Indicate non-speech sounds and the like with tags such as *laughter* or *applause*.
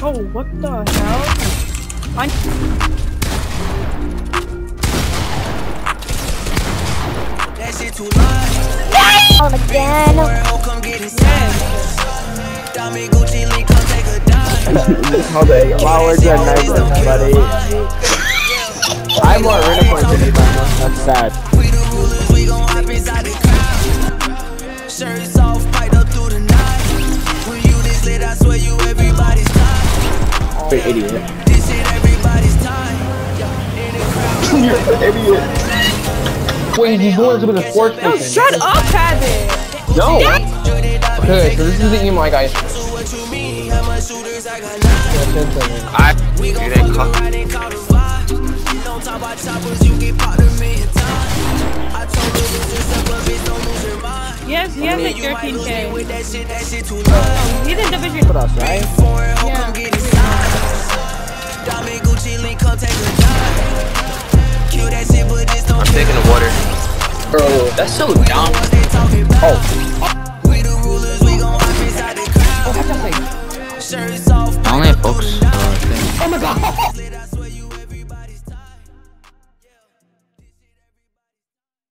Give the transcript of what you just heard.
Oh, what the hell? I That shit too much. On again. World, come get inside. Diamond Gucci link, come take a dive. Okay, my words are nice, buddy. I'm more arena points than you, Mama. That's sad. Time. Idiot. *laughs* This shit everybody's time. In the crowd. You're an idiot. Wait, he's going to be the sports station. shut up, Kevin! No. Okay, so this is the emo guy. So what you mean? How much shooters I got now? We gon' you didn't fuck and call the vibe. Don't talk about choppers, you get popped a million times. I told you lose yourself, but bitch, don't lose your mind. Yes, he has like You might lose me 13k. with that shit, that shit too much. He's in division. What else, right? Diamond Gucci link, come take a dive. Kill that shit, but just don't I'm taking the water. Bro, that's so dumb. what they talking about. Oh. We the rulers, we gon' hop inside the crowd. Oh, Shirts off, I only have books. fight up through the night. Oh my god! Lit, I swear